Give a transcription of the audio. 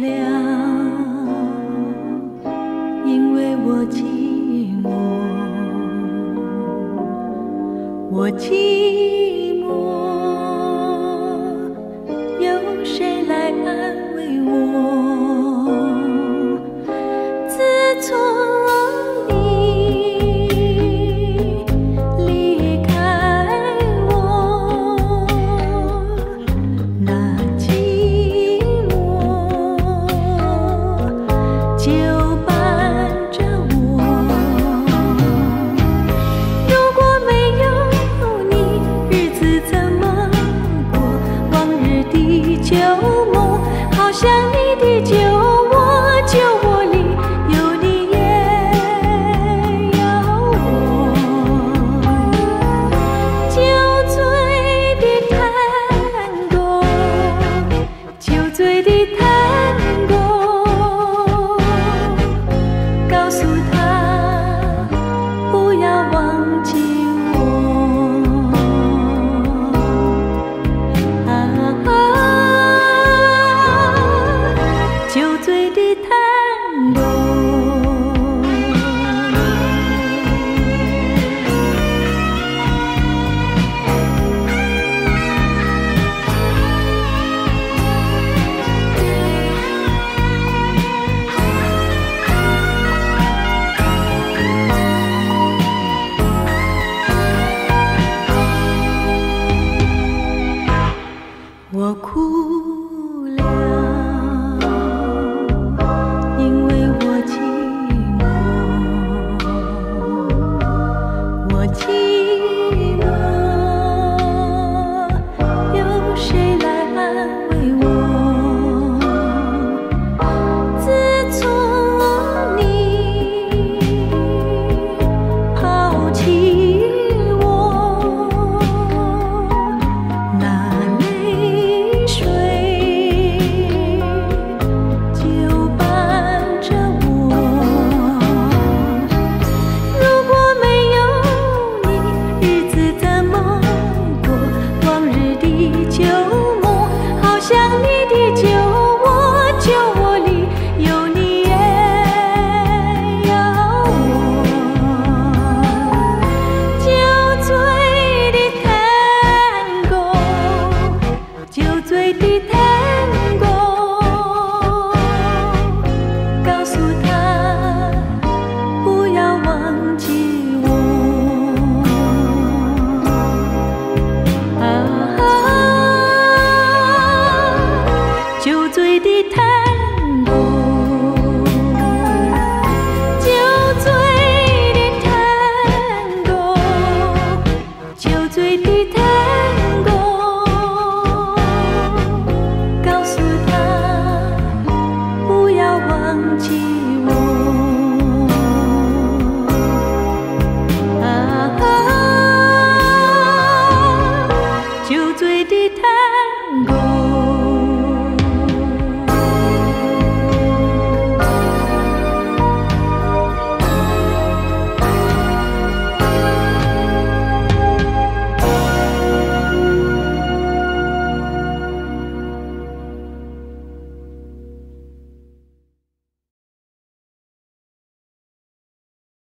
亮因为我寂寞我寂寞有谁来安慰我？想你的酒窝酒窝里有你也有我。酒醉的探戈酒醉的探戈告诉他